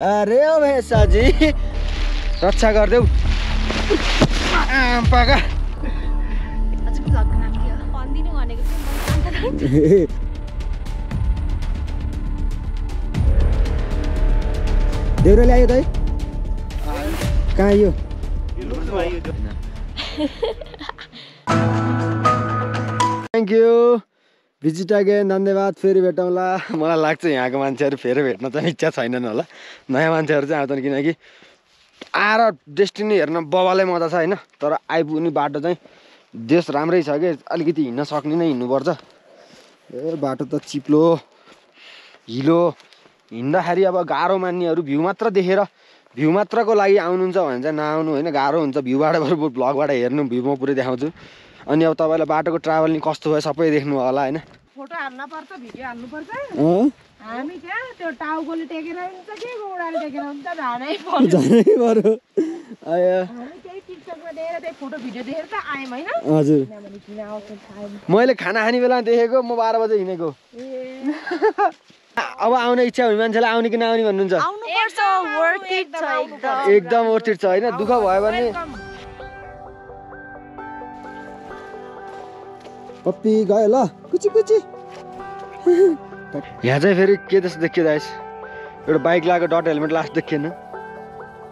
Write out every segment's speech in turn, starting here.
अरे ओ भेषाजी रक्षा गरिदेऊ। पाका। भ्लगको नाम के हो त कहाँ आयो थ्याङ्क यू भिजिट अगेन धन्यवाद फेरि भेटौँला। मलाई लाग्छ यहाँको मान्छेहरू फेरि भेट्न चाहिँ इच्छा छैनन् होला। नयाँ मान्छेहरू चाहिँ आउँछन् किनकि आएर डेस्टिनी हेर्न बबालै मजा छ होइन। तर आइपुग्ने बाटो चाहिँ देश राम्रै छ कि? अलिकति हिँड्न सक्ने नै हिँड्नुपर्छ। ए बाटो त चिप्लो हिलो। हिँड्दाखेरि अब गाह्रो मान्नेहरू भ्यू मात्र देखेर भ्यू मात्रको लागि आउनुहुन्छ भने चाहिँ नआउनु होइन। गाह्रो हुन्छ। भ्यूबाट बरु भ्लगबाट हेर्नु भ्यू म पुरै देखाउँछु। अनि अब तपाईँलाई बाटोको ट्राभलिङ कस्तो भयो सबै देख्नु होला होइन? फोटो हाल्न पर्छ भिडियो हाल्नु पर्छ। अँ, हामी त्यहाँ त्यो टाउकोले टेकेर हुन्छ कि गोडाले टेकेर हुन्छ जानै पर्छ झनै बरु आयो। हामी त्यही टिकटकमा देखेर त्यही फोटो भिडियो देखेर त आयौँ होइन? हजुर। किनभने किन आउँछ थाहा छैन। मैले खाना खाने बेला देखेको म बाह्र बजे हिँडेको। ए। अब आउने इच्छा हुने मान्छेलाई आउने कि नआउने भन्नुहुन्छ? एकदम वर्थिट छ होइन? दुःख भयो भने पप्पी गयो ल कुची कुची। यहाँ चाहिँ फेरि के जस्तो देखियो दाइस? एउटा बाइक लगाएको डट हेलमेट लास्ट देखिएन।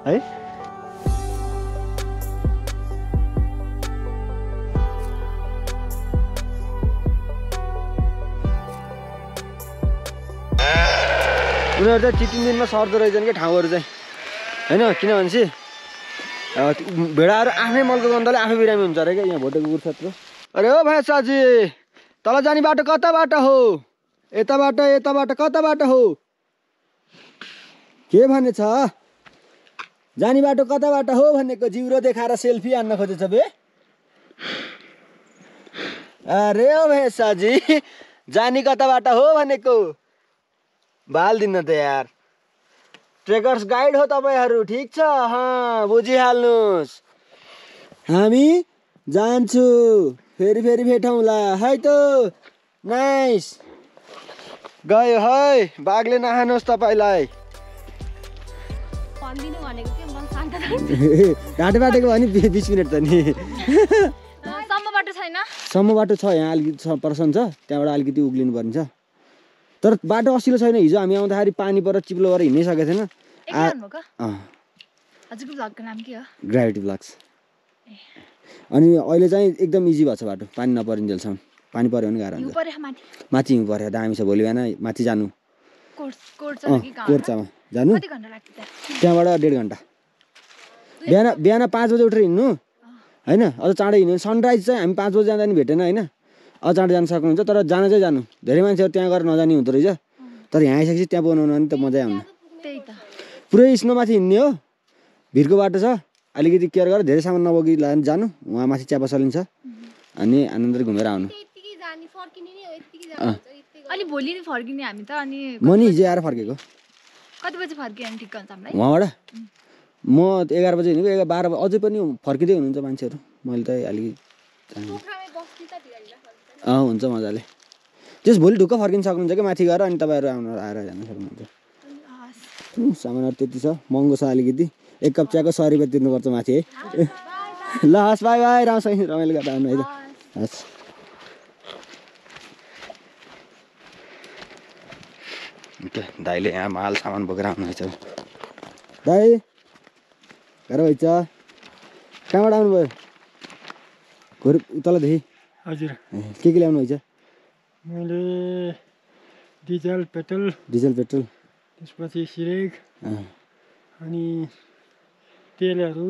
है? उनीहरू चाहिँ तिन तिन दिनमा सर्दो रहेछन् क्या ठाउँहरू चाहिँ? होइन किनभने चाहिँ भेडाहरू आफ्नै मलको गन्धले आफै बिरामी हुन्छ अरे क्या यहाँ भोटे कुकुर क्षेत्र अरे ओ भाइ साजी तल जाने बाटो कता बाटो हो? यताबाट यताबाट कता बाटो हो? के भनेछ जाने बाटो कता बाटो हो भनेको जिउरो देखाएर सेल्फी हान्न खोजेछ बे। अरे ओ भेषाजी जाने कता बाटो हो भनेको बाल दिन्न त यार ट्रेकर्स गाइड हो तपाईँहरू ठिक छ? बुझिहाल्नुहोस्। हामी जान्छु। फेरि फेरि भेटौँला। है त? नाइस। गयो है। बाघले नखानुहोस् तपाईँलाई। घाटो बाटोको भने बिस मिनट त नि। सम्म बाटो छ यहाँ अलिकति छ पर्सन छ। त्यहाँबाट अलिकति उक्लिनु पर्ने छ। तर बाटो असिलो छैन। हिजो हामी आउँदाखेरि पानी पर चिप्लो गरेर हिँड्नै सकेको थिएन। ग्राभिटी ब्लक्स अनि अहिले चाहिँ एकदम इजी भएको छ बाटो। पानी नपरिन्जेलसम्म पानी पऱ्यो भने गाह्रो हुन्छ। माथि। हिउँ पऱ्यो। दामी छ भोलि बिहान। माथि जानु। कोर्चामा जानु? त्यहाँबाट डेढ घन्टा। बिहान बिहान पाँच बजे उठेर हिँड्नु। होइन? अझ चाँडै हिँड्नु सनराइज चाहिँ हामी पाँच बजी जाँदा नि भेटेन होइन? अझ चाँडो जानु सक्नुहुन्छ तर जान चाहिँ जानु। धेरै मान्छेहरू त्यहाँ गएर नजाने हुँदो रहेछ। तर यहाँ आइसकेपछि त्यहाँ बनाउनु भने त मजै आउनु पुरै स्नोमाथि हिँड्ने हो। भिरको बाटो छ। अलिकति केयर गरेर धेरै सामान नबोकी जानु। उहाँ माथि चिया बसालिन्छ। अनि आनन्दले घुमेर आउनु। अनि भोलि नै फर्किने हामी त अनि म नि हिजो आएर फर्केको। कति बजी फर्कियो भने ठिक हुन्छ हामीलाई? उहाँबाट? म एघार बजी हिँडेको एघार बाह्र बजी अझै पनि फर्किँदै हुनुहुन्छ मान्छेहरू। मैले त अलिकति जान्दिनँ। अँ हुन्छ मजाले। त्यस भोलि ढुक्क फर्किन सक्नुहुन्छ कि माथि गएर अनि तपाईँहरू आउनु आएर जानु सक्नुहुन्छ। सामानहरू त्यति छ महँगो छ अलिकति। एक कप चियाको सय रुपियाँ तिर्नुपर्छ माथि है। ल हस् बाई बाई राम्रोसँग रमाइलो गरेर आउनु है त हस्। ओके दाइले यहाँ माल सामान बोकेर आउनुहुनेछ दाइ घर भइछ। कहाँबाट आउनुभयो? घर तलदेखि? हजुर। के के ल्याउनु भइछ मैले डिजल पेट्रोल डिजल पेट्रोल। त्यसपछि सिरेक अनि तेलहरू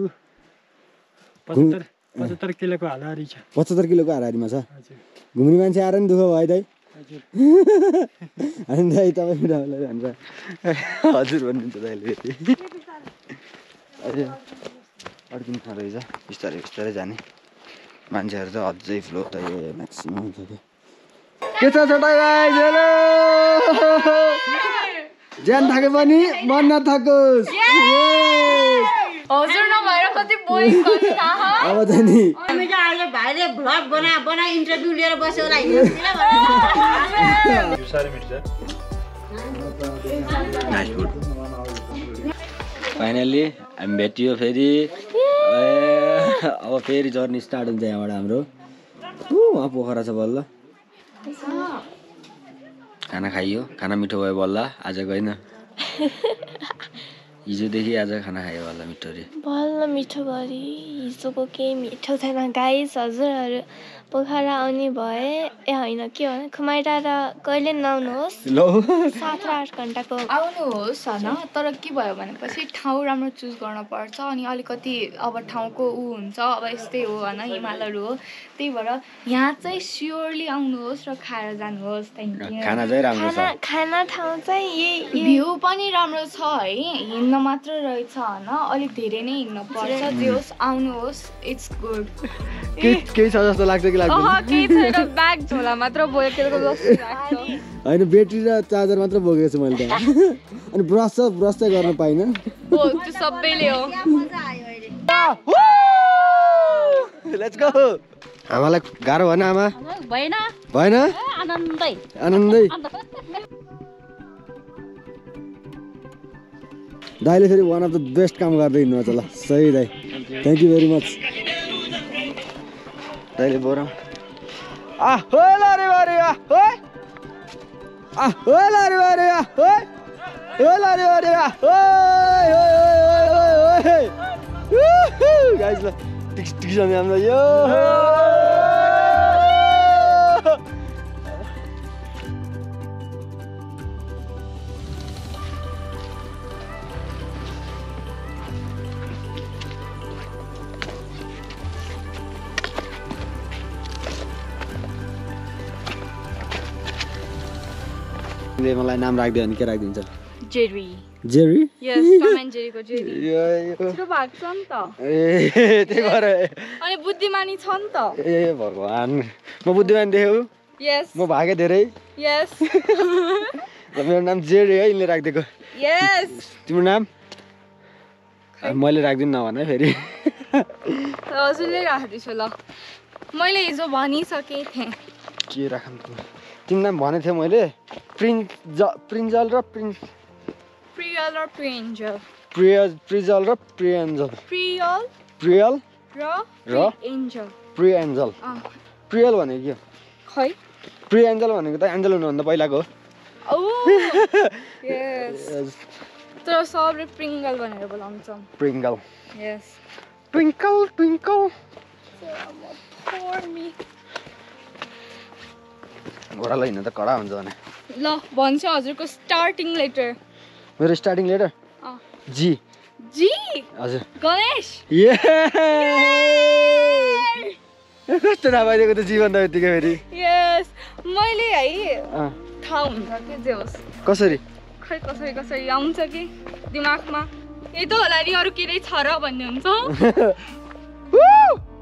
पचहत्तर पचहत्तर किलोको हालहारी छ। पचहत्तर किलोको हाराहारीमा छ? हजुर। घुम्ने मान्छे आएर नि दुःख भयो दाइ। हजुर। अनि दाइ तपाईँ भन्छ। हजुर भन्नुहुन्छ दाइले। अड्किनु थाहा रहेछ। बिस्तारै बिस्तारै जाने। मान्छेहरू चाहिँ अझै फ्लो त ए म्याक्सिमम् हुन्छ कि के छ छोटा हेलो। ज्यान थाके पनि मन नथाकोस्! हजुर नभएर कति अब चाहिँ नि। हामी चाहिँ अहिले भाइले भ्लग बना बना इन्टरभ्यू लिएर बस्यो होला नाइस फुड फाइनल्ली हामी भेटियो फेरि ए अब फेरि जर्नी स्टार्ट हुन्छ यहाँबाट हाम्रो। ऊ, पोखरा छ बल्ल। खाना खाइयो खाना मिठो भयो बल्ल। आजको होइन। हिजोदेखि आज खाना खायो बल्ल मिठो रे। बल्ल मिठो गरी हिजोको केही मिठो छैन। गाइस हजुरहरू पोखरा आउने भए ए होइन के भने खुमाइरा र कहिले नआउनुहोस् लौ सात र आठ घन्टाको आउनुहोस् होइन तर के भयो भनेपछि ठाउँ राम्रो चुज गर्न पर्छ अनि अलिकति अब ठाउँको ऊ हुन्छ अब यस्तै हो होइन हिमालहरू हो त्यही भएर यहाँ चाहिँ स्योरली आउनुहोस् र खाएर जानुहोस् थ्याङ्क यू खाना चाहिँ राम्रो खाना छ खाना ठाउँ चाहिँ यही भ्यू पनि राम्रो छ है हिँड्न मात्र रहेछ होइन अलिक धेरै नै हिँड्नु पर्छ जे होस् आउनुहोस् इट्स गुड केही छ जस्तो लाग्छ होइन ब्याट्री र चार्जर मात्र बोकेको छु मैले त। अनि ब्रस छ ब्रस चाहिँ गर्न पाइनँ। हो त्यो सबैले हो। लेट्स गो आमालाई गाह्रो भएन आमा? भएन। भएन? आनन्दै। आनन्दै। दाइले फेरि वान अफ द बेस्ट काम गर्दै हिँड्नुहुन्छ ल। सही दाइ थ्याङ्क यू भेरी मच दाइले बोरा आ हो लारे बारे आ हो आ हो लारे बारे आ हो हो लारे बारे आ ओइ ओइ ओइ ओइ ओइ गाइस ल टिक्स टिक्स हाम्रो यो ले मलाई नाम राखिदियो भने के राखिदिन्छ जेरी। जेरी यस ए त्यही भएर। अनि बुद्धिमानी छ नि त। ए भगवान्। म बुद्धिमान देखेँ यस म भागेँ धेरै। यस मेरो नाम जेरी है यिनले राखिदिएको। यस तिम्रो नाम? मैले राखिदिनु नभन है फेरि हजुरले राख्दैछु ल। मैले हिजो भनिसकेँ। थिएँ के राखौँ नाम भनेको थिएँ मैले प्रिन्स प्रिन्जल र प्रिन्स प्रियल र प्रिएन्जल। प्रिय प्रिजल र प्रियन्जल प्रियल प्रियल र र? एन्जल प्रियन्जल प्रियल भनेको के हो? खै? प्रियन्जल भनेको त एन्जल हुनुभन्दा पहिलाको। हो तर सबले प्रिङ्गल भनेर बोलाउँछ। प्रिङ्गल। Yes twinkle twinkle. घोडालाई हिँड्नु त कडा हुन्छ भने। ल भन्छु हजुरको स्टार्टिङ लेटर मेरो स्टार्टिङ लेटर। जी जी हजुर। गणेश। ये कस्तो नपाइदिएको त जीवन त यतिकै फेरि। यस मैले है थाहा हुन्छ के जे होस्। कसरी? खै कसरी कसरी आउँछ कि दिमागमा? यही त होला नि अरू के नै छ र भन्ने हुन्छ।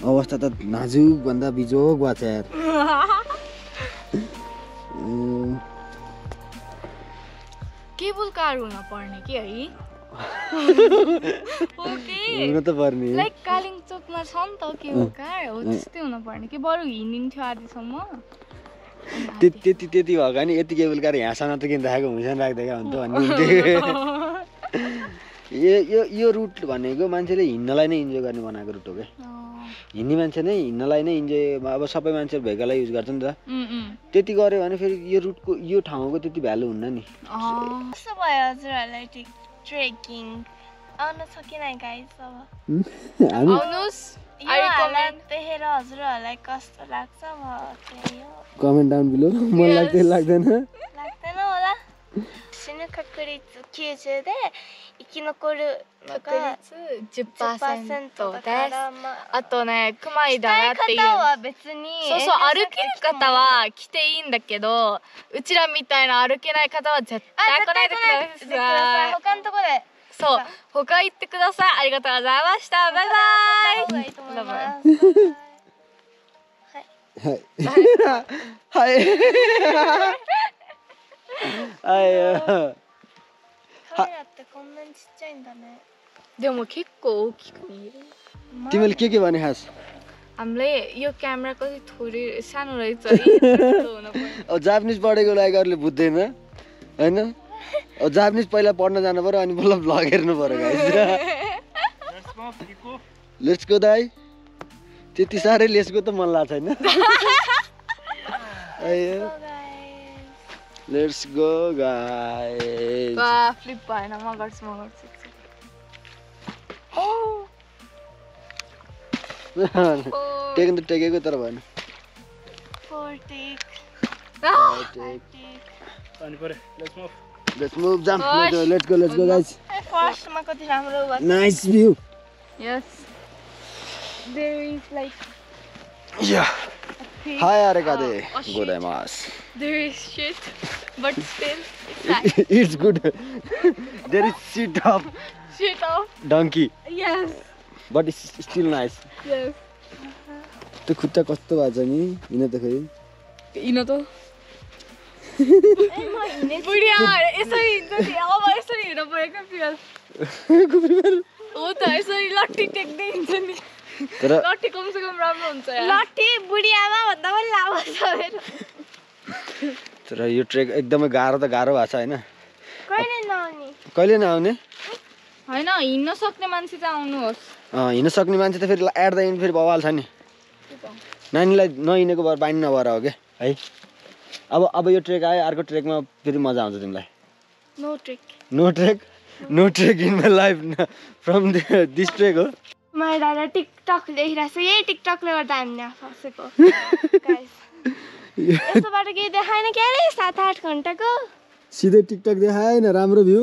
अवस्था त नाजुक भन्दा बिजोग भएको छ यार। केबुल कार हुन पर्ने कि है? हुनु त पर्ने। लाइक कालिम्पोङमा छ नि त केबुल कार हो त्यस्तै हुन पर्ने कि? बरु हिँडिन्थ्यो आधीसम्म। त्यति त्यति भएको नि यति केबुल कार यहाँसम्म त किन राखेको हुन्छ राख्दैन हुन्छ भन्ने यो यो यो रुट भनेको मान्छेले हिँड्नलाई नै इन्जोय गर्ने बनाएको रुट हो क्या। हिँड्ने मान्छे नै हिँड्नलाई नै इन्जोय अब सबै मान्छेहरू भेगालाई युज गर्छ नि त। त्यति गऱ्यो भने फेरि यो रुटको यो ठाउँको त्यति भ्यालु हुन्न नि। कस्तो भयो हजुरहरूलाई ट्रेकिङ आउन सकेन गाइस अब। आउनुहोस्। हजुरहरूलाई कस्तो लाग्छ कमेन्ट डाउन बिलो मन लाग्दैन लाग्दैन। लाग्दैन होला। 確率90で生き残るの確が率10% 10%だでからまあすあとねクマイだなっていう。方は別にそうそう歩ける方は来ていいんだけどうちらみたいな歩けない方は絶対あ来ないでください。他のとこで。そう他行ってください。ありがとうございました。バイバイ。方がいはい。はい。は い こんなにちっちゃいんだねでも結構大きく見える तिमीले के के भने खास हामीले यो क्यामेरा कति थोरै सानो रहेछ है यस्तो हुनु पर्ने। अब जापानिज पढेको लागि अरूले बुझ्दैन होइन अब जापानिज पहिला पढ्न जानु पऱ्यो अनि बल्ल भ्लग हेर्नु पऱ्यो गाइस लेट्स गो दाई त्यति साह्रै लेट्सको त मन लाग्छ होइन लेट्स गो गाइस फ्लिप भएन म गर्छु म गर्छु टेक्नु त टेकेको तर भएन फोर टेक अनि पऱ्यो let's move let's move jam let's go let's go guys फर्स्टमा कति राम्रो भयो nice view yes there yeah हाय आरेका दे Oh, shit. गोदाइमास there is shit but still it's good there is seat of shit of donkey yes but it's still nice yes त्यो खुट्टा कस्तो भएको छ नि हिँड त खै हिँड त बुढिया यसरी हिँड्नु परेको फिल हो त यसरी लट्ठी टेक्दै हिँड्छ नि तर लट्ठी कमसेकम राम्रो हुन्छ यार। लट्ठी बुढी आमा भन्दा पनि लामो छ मेरो। तर यो ट्रेक एकदमै गाह्रो त गाह्रो भएको छ होइन? कहिले नआउने? कहिले नआउने? होइन हिँड्न सक्ने मान्छे चाहिँ आउनुहोस्। अँ, हिँड्न सक्ने मान्छे त फेरि एट द एन्ड फेरि बवाल छ नि। नानीलाई नहिँडेको भएर बानी नभएर हो क्या है? अब अब यो ट्रेक आयो अर्को ट्रेकमा फेरि मजा आउँछ तिमीलाई। No trick no trek no trek in my life from this trek हो। मैले दादा टिकटक देखिरहेको छु। यही टिकटकले गर्दा हामी यहाँ फसेको। Guys, यस्तो बाटो केही देखाएन क्या अरे? सात आठ घन्टाको। सिधै टिकटक देखाएन राम्रो भ्यू।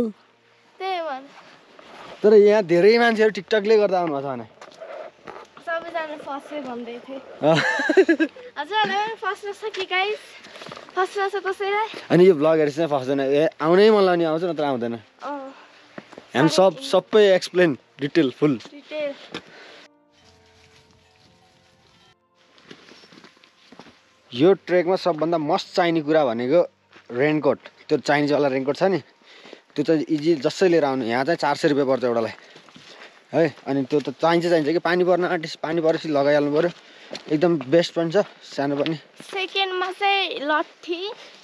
त्यही भएर। तर यहाँ धेरै मान्छेहरू टिकटकले गर्दा आउनुभएको छ भने। सबैजना फस्यो भन्दै थिएँ। पनि फस्नु कि गाइस फस्नु छ कसैलाई? अनि यो ब्लगहरू चाहिँ फस्दैन। ए आउनै मन लाग्ने आउँछ नत्र आउँदैन। हामी सब सबै एक्सप्लेन डिटेल फुल डिटेल यो ट्रेकमा सबभन्दा मस्ट चाहिने कुरा भनेको रेनकोट त्यो चाइनिजवाला रेनकोट छ नि त्यो चाहिँ इजी जसै लिएर आउनु। यहाँ चाहिँ चार सय रुपियाँ पर्छ एउटालाई। है अनि त्यो त चाहिन्छ चाहिन्छ कि पानी पर्न आँटिस पानी परेपछि लगाइहाल्नु पऱ्यो एकदम बेस्ट पनि छ सानो पनि। सेकेन्डमा चाहिँ लट्ठी।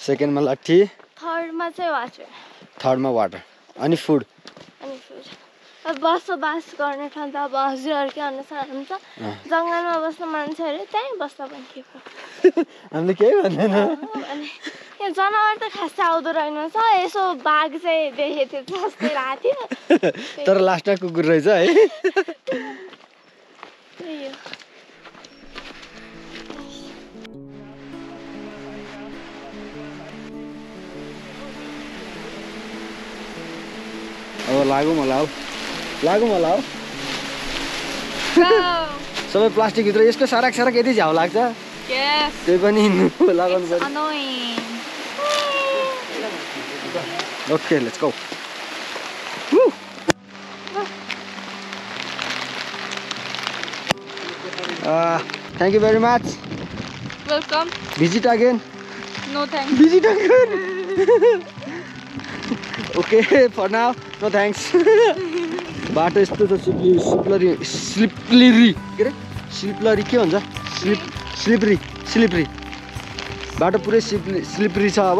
सेकेन्डमा लट्ठी। थर्डमा चाहिँ वाटर थर्डमा वाटर अनि फुड अनि फुड बसोबास गर्ने ठाउँ त अब हजुरहरूकै अनुसार हुन्छ। जङ्गलमा बस्ने मान्छेहरू त्यहीँ बस्दा पनि के हामीले केही भन्दैन। यो जनावर त खासै आउँदो रहेनछ यसो बाघ चाहिँ देखेको थियो जस्तै तर लास्टमा कुकुर रहेछ हो। अब लागौँ होला हौ। लागौँ होला हौ। सबै प्लास्टिकभित्र यस्तो सराक सराक यति झ्याउ लाग्छ। त्यही पनि लगाउनु पर्यो okay let's go thank you very much welcome visit again no thanks visit again okay for now no thanks बाटो यस्तो छ स्लिपली स्लिपलरी स्लिपलेरी। के अरे स्लिपलरी के भन्छ? Slip slippery slippery. बाटो पुरै स्लिप स्लिपरी छ अब।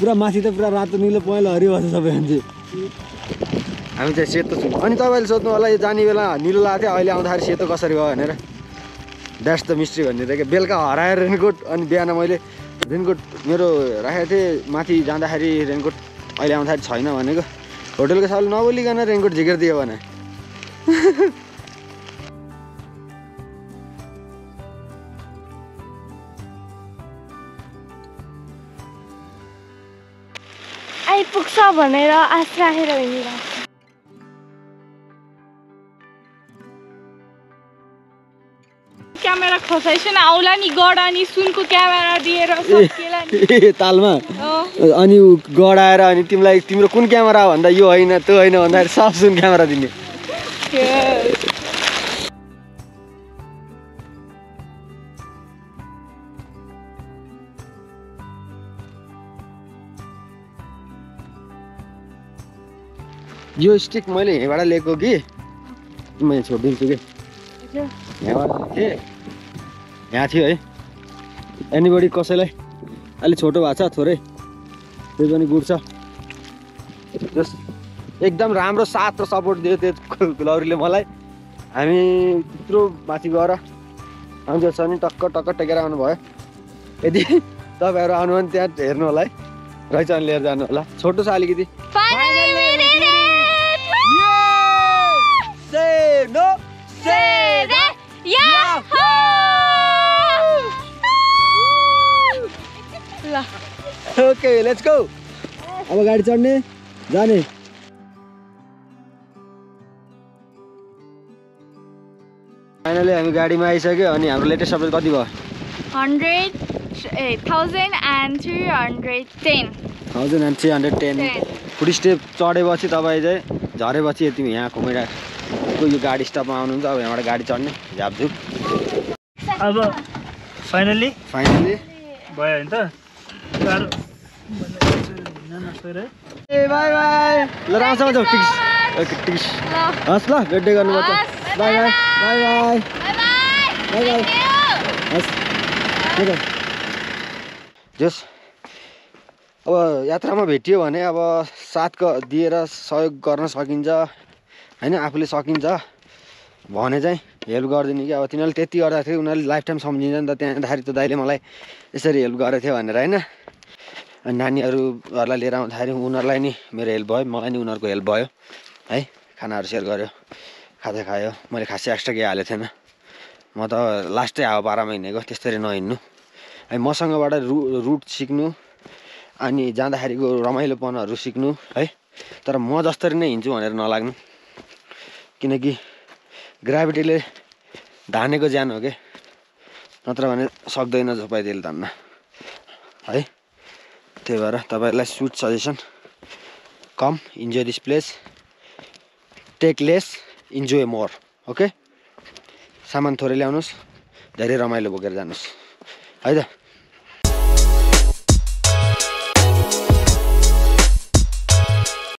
पुरा माथि त पुरा रातो निलो पहेँलो हरियो भएको छ सबै मान्छे हामी चाहिँ सेतो छौँ। अनि तपाईँले सोध्नु होला यो जाने बेला निलो लगाएको थियो अहिले आउँदाखेरि सेतो कसरी भयो भनेर। द्याट्स द मिस्ट्री भन्ने थियो क्या बेलुका हराएर रेनकोट अनि बिहान मैले रेनकोट मेरो राखेको थिएँ। माथि जाँदाखेरि रेनकोट अहिले आउँदाखेरि छैन भनेको। होटेलको साल नबोलिकन रेनकोट झिकेर दियो भने। आइपुग्छ भनेर आश राखेर हिँडिरहेको छु। क्यामेरा खसाइसेन आउला नि गडा नि सुनको क्यामेरा दिएर सकिएला नि। ए तालमा? अनि ऊ गडाएर अनि तिमीलाई तिम्रो कुन क्यामेरा भन्दा यो होइन त्यो होइन भन्दाखेरि साफ सुन क्यामेरा दिने. यो स्टिक मैले यहीँबाट लिएको कि? मैले छोडिदिन्छु कि? यहाँबाट यहाँ थियो है। एनीबडी कसैलाई? अलिक छोटो भएको छ थोरै। त्यही पनि गुड छ। जस एकदम राम्रो साथ र सपोर्ट दियो त्यो लौरीले मलाई। हामी त्यत्रो माथि गएर आउँछ छ नि टक्क टक्क टेकेर आउनुभयो। यदि तपाईँहरू आउनु भने त्यहाँ हेर्नु होला है। रहेछ भने लिएर जानु होला। छोटो छ अलिकति। ओके लेट्स गो अब गाडी चढ्ने जाने। फाइनली हामी गाडीमा आइसक्यो अनि हाम्रो लेटेस्ट अपडेट कति भयो? Hundred a thousand and three hundred ten thousand and three hundred ten foot step चढेपछि तपाईँ चाहिँ झरेपछि यति यहाँ घुमिरहेको यो गाडी स्टपमा आउनुहुन्छ अब यहाँबाट गाडी चढ्ने झापझुप। अब फाइनल्ली फाइनली भयो होइन त गाह्रो भन्दा नसकेर है ए बाई बाई ल राम्रोसँग जाऊ टिक्स ओके टिक्स हस् ल भेट्दै गर्नुपर्छ bye bye bye bye bye bye हस् जस अब यात्रामा भेटियो भने अब साथ दिएर सहयोग गर्न सकिन्छ। होइन आफूले सकिन्छ। भने चाहिँ हेल्प गरिदिने कि। अब तिनीहरूले त्यति गर्दाखेरि उनीहरूले लाइफ टाइम सम्झिन्छ नि त। त्यहाँ त दाइले मलाई यसरी हेल्प गरेको थियो भनेर होइन? नानीहरूलाई लिएर आउँदाखेरि उनीहरूलाई नि मेरो हेल्प भयो मलाई नि उनीहरूको हेल्प भयो। है खानाहरू सेयर गऱ्यो खाजा खायो। मैले खासै एक्स्ट्रा केही हालेको थिएन। म त लास्टै हावा पारामा हिँडेको त्यसरी नहिँड्नु। है मसँगबाट रु रुट सिक्नु अनि जाँदाखेरिको रमाइलोपनहरू सिक्नु है। तर म जसरी नै हिँड्छु भनेर नलाग्नु। किनकि ग्राभिटीले धानेको ज्यान हो कि? नत्र भने सक्दैन झोपाइदिएले धान्न। है। त्यही भएर तपाईँहरूलाई sweet suggestion come enjoy this place take less enjoy more okay सामान थोरै ल्याउनुहोस् धेरै रमाइलो बोकेर जानुहोस् है त